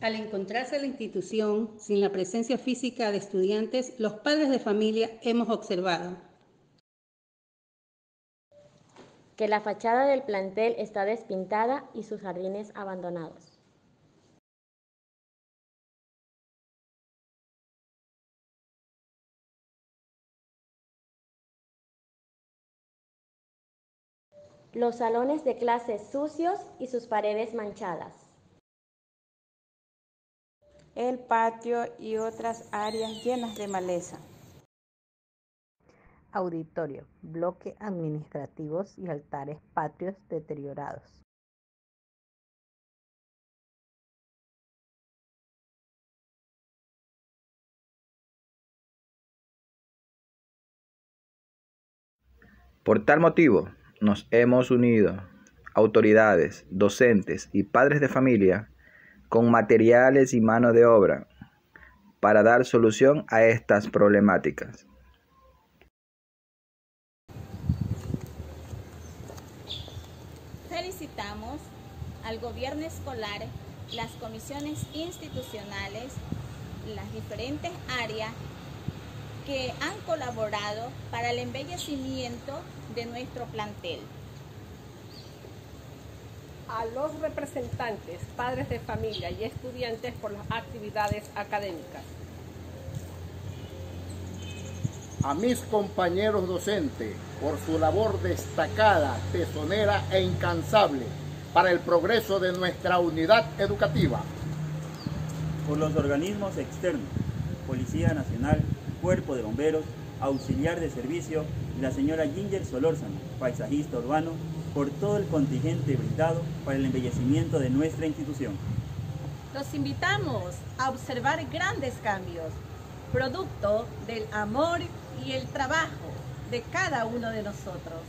Al encontrarse la institución sin la presencia física de estudiantes, los padres de familia hemos observado que la fachada del plantel está despintada y sus jardines abandonados. Los salones de clases sucios y sus paredes manchadas. El patio y otras áreas llenas de maleza auditorio, bloque administrativos y altares patrios deteriorados. Por tal motivo, nos hemos unido, autoridades, docentes y padres de familia, con materiales y mano de obra, para dar solución a estas problemáticas. Felicitamos al gobierno escolar, las comisiones institucionales, las diferentes áreas que han colaborado para el embellecimiento de nuestro plantel. A los representantes, padres de familia y estudiantes por las actividades académicas. A mis compañeros docentes por su labor destacada, tesonera e incansable para el progreso de nuestra unidad educativa. Por los organismos externos, Policía Nacional, Cuerpo de Bomberos, Auxiliar de Servicio y la señora Ginger Solórzano, paisajista urbano, por todo el contingente brindado para el embellecimiento de nuestra institución. Los invitamos a observar grandes cambios, producto del amor y el trabajo de cada uno de nosotros.